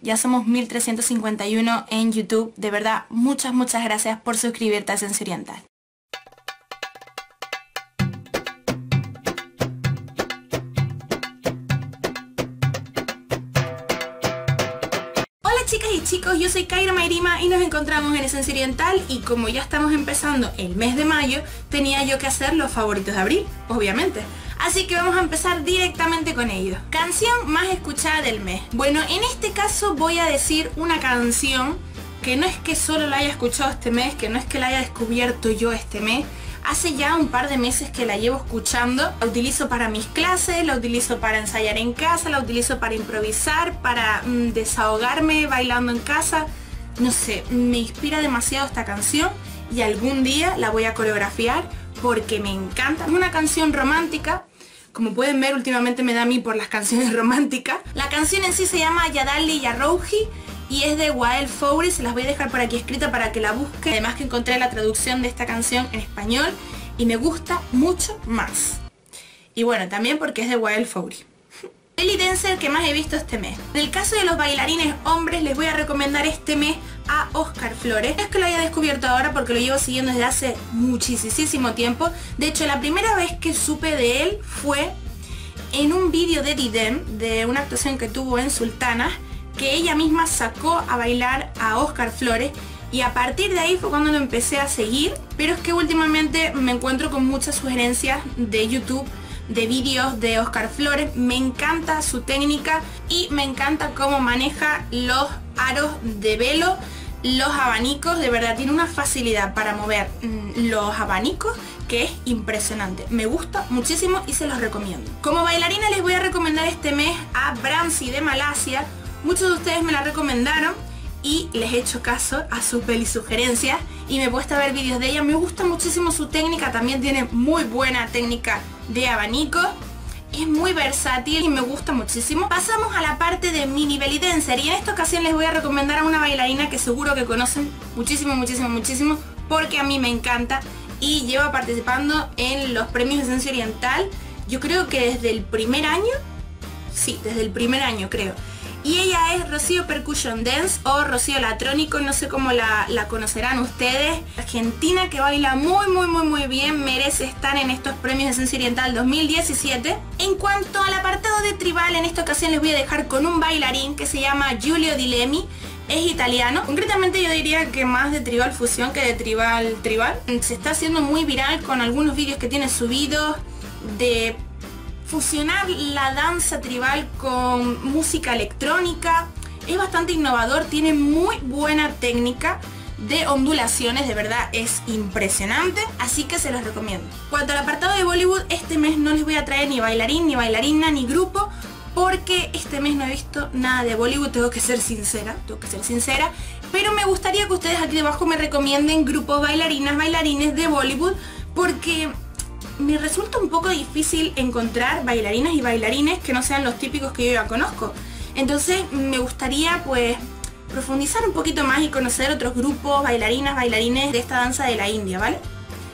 Ya somos 1351 en YouTube. De verdad, muchas, muchas gracias por suscribirte a Sensoriental. Hola chicas y chicos, yo soy Kaira Mayrima y nos encontramos en Esencia Oriental y como ya estamos empezando el mes de mayo, tenía yo que hacer los favoritos de abril, obviamente. Así que vamos a empezar directamente con ellos. Canción más escuchada del mes. Bueno, en este caso voy a decir una canción que no es que solo la haya escuchado este mes, que no es que la haya descubierto yo este mes, Hace ya un par de meses que la llevo escuchando. La utilizo para mis clases, la utilizo para ensayar en casa, la utilizo para improvisar, para mm, desahogarme bailando en casa. No sé, me inspira demasiado esta canción y algún día la voy a coreografiar porque me encanta. Es una canción romántica, como pueden ver últimamente me da a mí por las canciones románticas. La canción en sí se llama Yadali Yarrouji y es de Wael Fowry, se las voy a dejar por aquí escrita para que la busquen. Además que encontré la traducción de esta canción en español y me gusta mucho más. Y bueno, también porque es de Wael Fowry. El dancer que más he visto este mes. En el caso de los bailarines hombres les voy a recomendar este mes a Oscar Flores. No es que lo haya descubierto ahora porque lo llevo siguiendo desde hace muchísimo tiempo. De hecho, la primera vez que supe de él fue en un vídeo de Didem, de una actuación que tuvo en Sultanas, que ella misma sacó a bailar a Oscar Flores y a partir de ahí fue cuando lo empecé a seguir, pero es que últimamente me encuentro con muchas sugerencias de YouTube de vídeos de Oscar Flores, me encanta su técnica y me encanta cómo maneja los aros de velo, los abanicos, de verdad tiene una facilidad para mover mm, los abanicos que es impresionante. Me gusta muchísimo y se los recomiendo. Como bailarina les voy a recomendar este mes a Brancy de Malasia, Muchos de ustedes me la recomendaron y les he hecho caso a sus sugerencias y me he puesto a ver vídeos de ella. Me gusta muchísimo su técnica, también tiene muy buena técnica de abanico. Es muy versátil y me gusta muchísimo. Pasamos a la parte de mini belly dancer y en esta ocasión les voy a recomendar a una bailarina que seguro que conocen muchísimo, muchísimo, muchísimo porque a mí me encanta y lleva participando en los premios de Esencia Oriental yo creo que desde el primer año, sí, desde el primer año creo. Y ella es Rocío Percussion Dance o Rocío Latrónico, no sé cómo la, conocerán ustedes. Argentina que baila muy muy muy muy bien, merece estar en estos premios de Sensi Oriental 2017. En cuanto al apartado de tribal, en esta ocasión les voy a dejar con un bailarín que se llama Giulio Dilemi es italiano. Concretamente yo diría que más de tribal fusión que de tribal tribal. Se está haciendo muy viral con algunos vídeos que tiene subidos de fusionar la danza tribal con música electrónica. Es bastante innovador, tiene muy buena técnica de ondulaciones, de verdad es impresionante, así que se los recomiendo. Cuanto al apartado de Bollywood, este mes no les voy a traer ni bailarín, ni bailarina, ni grupo, porque este mes no he visto nada de Bollywood, tengo que ser sincera, tengo que ser sincera, pero me gustaría que ustedes aquí debajo me recomienden grupos bailarinas, bailarines de Bollywood, porque me resulta un poco difícil encontrar bailarinas y bailarines que no sean los típicos que yo ya conozco. Entonces me gustaría pues profundizar un poquito más y conocer otros grupos, bailarinas, bailarines de esta danza de la India, ¿vale?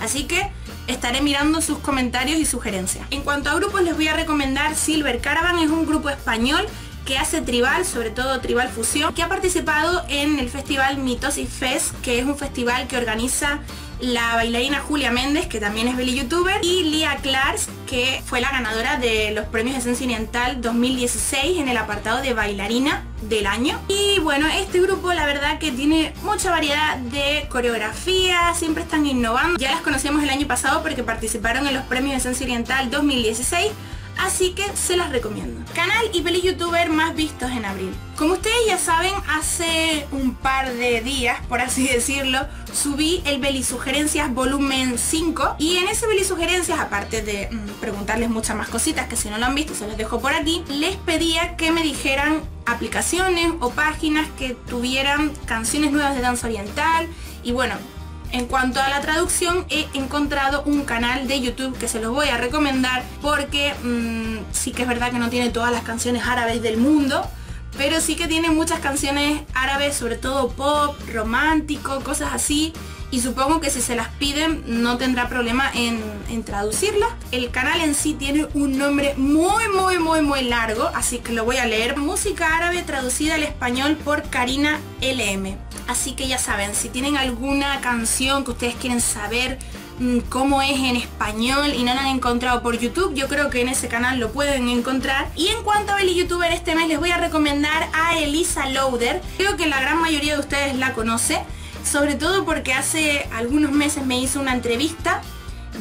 Así que estaré mirando sus comentarios y sugerencias. En cuanto a grupos les voy a recomendar Silver Caravan, es un grupo español que hace tribal, sobre todo tribal fusión, que ha participado en el festival Mitosis Fest, que es un festival que organiza la bailarina Julia Méndez, que también es belly youtuber, y Lia Clars, que fue la ganadora de los premios de Sensoriental 2016 en el apartado de bailarina del año. Y bueno, este grupo la verdad que tiene mucha variedad de coreografía, siempre están innovando. Ya las conocíamos el año pasado porque participaron en los premios de Sensoriental 2016 así que se las recomiendo. Canal y peli youtuber más vistos en abril. Como ustedes ya saben, hace un par de días, por así decirlo, subí el Beli Sugerencias volumen 5 y en ese Beli Sugerencias, aparte de mm, preguntarles muchas más cositas que si no lo han visto se los dejo por aquí, les pedía que me dijeran aplicaciones o páginas que tuvieran canciones nuevas de danza oriental y bueno, en cuanto a la traducción, he encontrado un canal de YouTube que se los voy a recomendar porque mm, sí que es verdad que no tiene todas las canciones árabes del mundo, pero sí que tiene muchas canciones árabes, sobre todo pop, romántico, cosas así. Y supongo que si se las piden no tendrá problema en, en traducirlas. El canal en sí tiene un nombre muy muy muy muy largo, así que lo voy a leer. Música árabe traducida al español por Karina LM. Así que ya saben, si tienen alguna canción que ustedes quieren saber Mm, cómo es en español y no lo han encontrado por YouTube, yo creo que en ese canal lo pueden encontrar. Y en cuanto a Belly Youtuber este mes les voy a recomendar a Elisa Loader. Creo que la gran mayoría de ustedes la conoce, sobre todo porque hace algunos meses me hizo una entrevista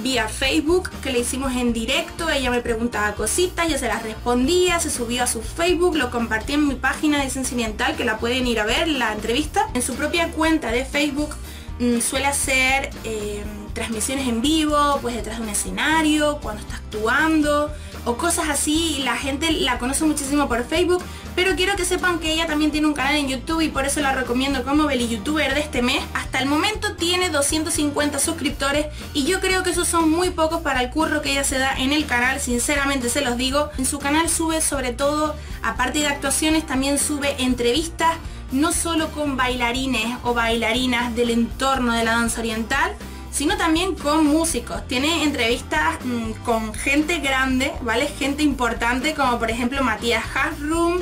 vía Facebook que le hicimos en directo, ella me preguntaba cositas, yo se las respondía, se subió a su Facebook, lo compartí en mi página de Sensoriental que la pueden ir a ver la entrevista. En su propia cuenta de Facebook mm, suele hacer eh, transmisiones en vivo, pues detrás de un escenario, cuando está actuando o cosas así y la gente la conoce muchísimo por Facebook pero quiero que sepan que ella también tiene un canal en YouTube y por eso la recomiendo como Belly Youtuber de este mes hasta el momento tiene 250 suscriptores y yo creo que esos son muy pocos para el curro que ella se da en el canal sinceramente se los digo en su canal sube sobre todo aparte de actuaciones también sube entrevistas no solo con bailarines o bailarinas del entorno de la danza oriental sino también con músicos. Tiene entrevistas mm, con gente grande, ¿vale? Gente importante como por ejemplo Matías Hasrum.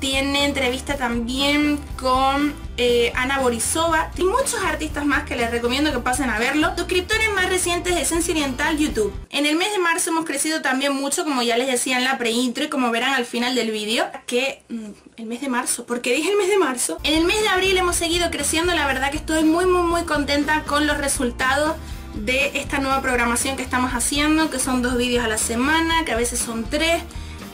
Tiene entrevista también con eh, Ana Borisova y muchos artistas más que les recomiendo que pasen a verlo. Suscriptores más recientes de Esencia Oriental YouTube. En el mes de marzo hemos crecido también mucho, como ya les decía en la pre-intro y como verán al final del vídeo, que... Mm, el mes de marzo, porque dije el mes de marzo. En el mes de abril hemos seguido creciendo, la verdad que estoy muy muy muy contenta con los resultados de esta nueva programación que estamos haciendo, que son dos vídeos a la semana, que a veces son tres.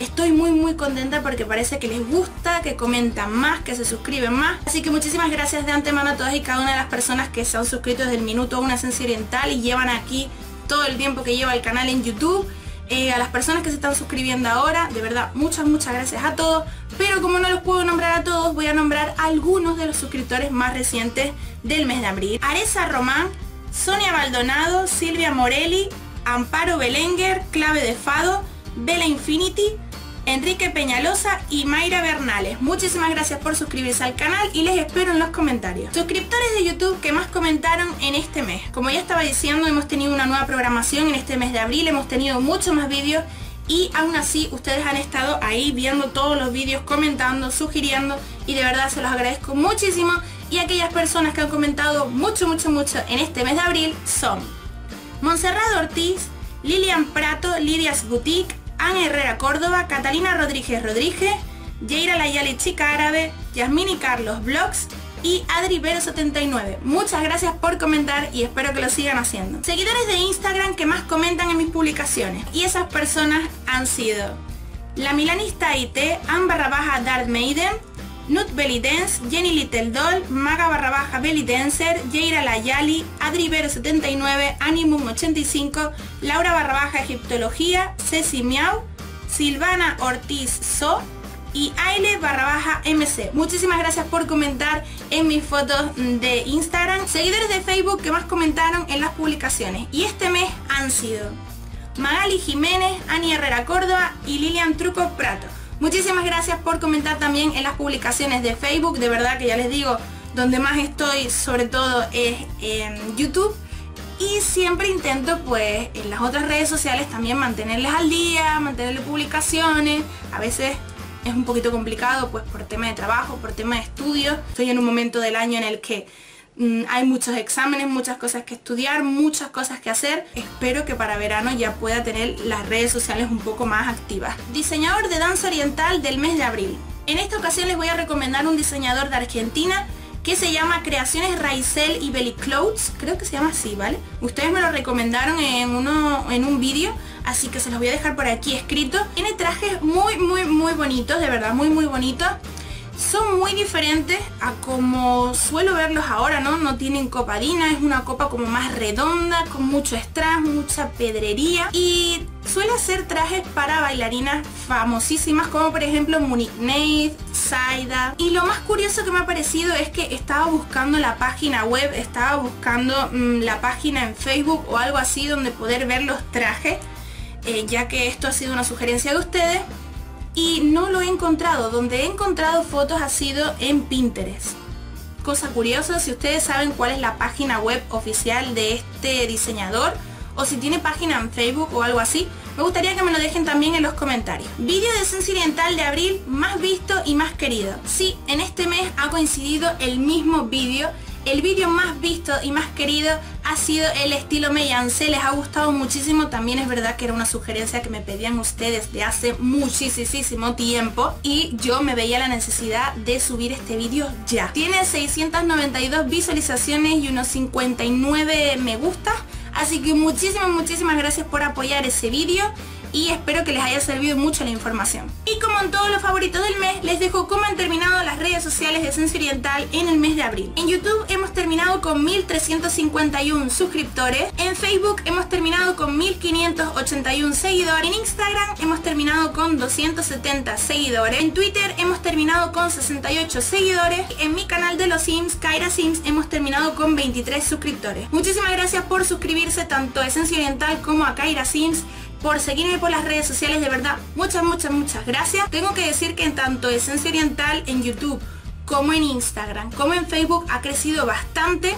Estoy muy muy contenta porque parece que les gusta, que comentan más, que se suscriben más. Así que muchísimas gracias de antemano a todas y cada una de las personas que se han suscrito desde el minuto a una esencia oriental y llevan aquí todo el tiempo que lleva el canal en YouTube. Eh, a las personas que se están suscribiendo ahora, de verdad, muchas, muchas gracias a todos. Pero como no los puedo nombrar a todos, voy a nombrar a algunos de los suscriptores más recientes del mes de abril. Aresa Román, Sonia Maldonado, Silvia Morelli, Amparo Belenguer, Clave de Fado, Vela Infinity, Enrique Peñalosa y Mayra Bernales. Muchísimas gracias por suscribirse al canal y les espero en los comentarios. Suscriptores de YouTube que más comentaron en este mes. Como ya estaba diciendo, hemos tenido una nueva programación en este mes de abril, hemos tenido muchos más vídeos y aún así ustedes han estado ahí viendo todos los vídeos, comentando, sugiriendo y de verdad se los agradezco muchísimo y aquellas personas que han comentado mucho, mucho, mucho en este mes de abril son Monserrat Ortiz, Lilian Prato, Lidias Boutique, Ana Herrera Córdoba, Catalina Rodríguez Rodríguez, Yeira Layali Chica Árabe, Yasmini Carlos Blogs y Adri Vero 79. Muchas gracias por comentar y espero que lo sigan haciendo. Seguidores de Instagram que más comentan en mis publicaciones. Y esas personas han sido la milanista IT, Anne barra baja Darth Maiden, Nut Belly Dance, Jenny Little Doll, Maga barra baja Belly Dancer, Jaira Layali, Adri Vero 79, Animum 85, Laura barra baja Egiptología, Ceci Miau, Silvana Ortiz So y Aile barra baja MC. Muchísimas gracias por comentar en mis fotos de Instagram. Seguidores de Facebook que más comentaron en las publicaciones. Y este mes han sido Magali Jiménez, Ani Herrera Córdoba y Lilian Truco Prato. Muchísimas gracias por comentar también en las publicaciones de Facebook, de verdad que ya les digo, donde más estoy sobre todo es en YouTube. Y siempre intento pues en las otras redes sociales también mantenerles al día, mantenerles publicaciones. A veces es un poquito complicado pues por tema de trabajo, por tema de estudio. Estoy en un momento del año en el que hay muchos exámenes, muchas cosas que estudiar, muchas cosas que hacer. Espero que para verano ya pueda tener las redes sociales un poco más activas. Diseñador de danza oriental del mes de abril. En esta ocasión les voy a recomendar un diseñador de Argentina que se llama Creaciones Raicel y Belly Clothes, creo que se llama así, ¿vale? Ustedes me lo recomendaron en, uno, en un vídeo, así que se los voy a dejar por aquí escrito. Tiene trajes muy, muy, muy bonitos, de verdad, muy, muy bonitos son muy diferentes a como suelo verlos ahora, ¿no? No tienen copadina, es una copa como más redonda, con mucho strass, mucha pedrería y suele hacer trajes para bailarinas famosísimas como por ejemplo Monique Naid, Saida. Y lo más curioso que me ha parecido es que estaba buscando la página web, estaba buscando mm, la página en Facebook o algo así donde poder ver los trajes, eh, ya que esto ha sido una sugerencia de ustedes y no lo he encontrado. Donde he encontrado fotos ha sido en Pinterest. Cosa curiosa, si ustedes saben cuál es la página web oficial de este diseñador o si tiene página en Facebook o algo así, me gustaría que me lo dejen también en los comentarios. Vídeo de Esencia Oriental de abril más visto y más querido. Sí, en este mes ha coincidido el mismo vídeo el vídeo más visto y más querido ha sido el estilo Meyancé, les ha gustado muchísimo, también es verdad que era una sugerencia que me pedían ustedes de hace muchísimo tiempo. Y yo me veía la necesidad de subir este vídeo ya. Tiene 692 visualizaciones y unos 59 me gusta, así que muchísimas, muchísimas gracias por apoyar ese vídeo y espero que les haya servido mucho la información. Y como en todos los favoritos del mes, les dejo cómo han terminado las redes sociales de Esencia Oriental en el mes de abril. En YouTube hemos terminado con 1351 suscriptores, en Facebook hemos terminado con 1581 seguidores, en Instagram hemos terminado con 270 seguidores, en Twitter hemos terminado con 68 seguidores, en mi canal de los Sims, Kaira Sims, hemos terminado con 23 suscriptores. Muchísimas gracias por suscribirse tanto a Esencia Oriental como a Kaira Sims por seguirme por las redes sociales, de verdad, muchas, muchas, muchas gracias. Tengo que decir que en tanto Esencia Oriental en YouTube, como en Instagram, como en Facebook, ha crecido bastante.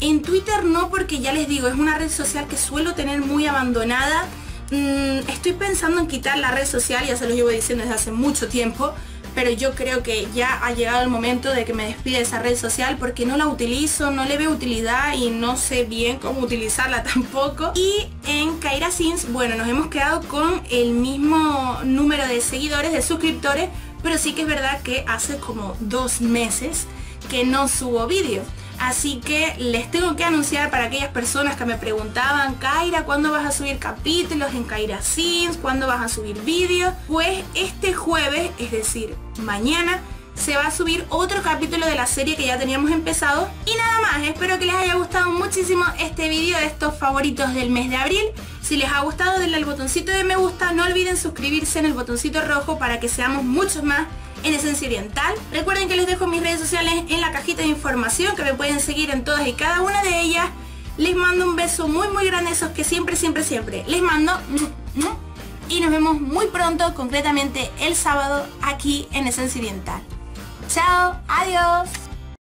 En Twitter no, porque ya les digo, es una red social que suelo tener muy abandonada. Mm, estoy pensando en quitar la red social, ya se lo llevo diciendo desde hace mucho tiempo, pero yo creo que ya ha llegado el momento de que me despide de esa red social porque no la utilizo, no le veo utilidad y no sé bien cómo utilizarla tampoco. Y en Kaira Sims, bueno, nos hemos quedado con el mismo número de seguidores, de suscriptores, pero sí que es verdad que hace como dos meses que no subo vídeo. Así que les tengo que anunciar para aquellas personas que me preguntaban, Kaira, ¿cuándo vas a subir capítulos en Kaira Sims? ¿Cuándo vas a subir vídeos? Pues este jueves, es decir, mañana, se va a subir otro capítulo de la serie que ya teníamos empezado. Y nada más, espero que les haya gustado muchísimo este vídeo de estos favoritos del mes de abril. Si les ha gustado, denle al botoncito de me gusta, no olviden suscribirse en el botoncito rojo para que seamos muchos más en Esencia Oriental. Recuerden que les dejo mis redes sociales en la cajita de información, que me pueden seguir en todas y cada una de ellas. Les mando un beso muy muy grande, esos que siempre, siempre, siempre les mando. Y nos vemos muy pronto, concretamente el sábado, aquí en Esencia Oriental. Chao, adiós.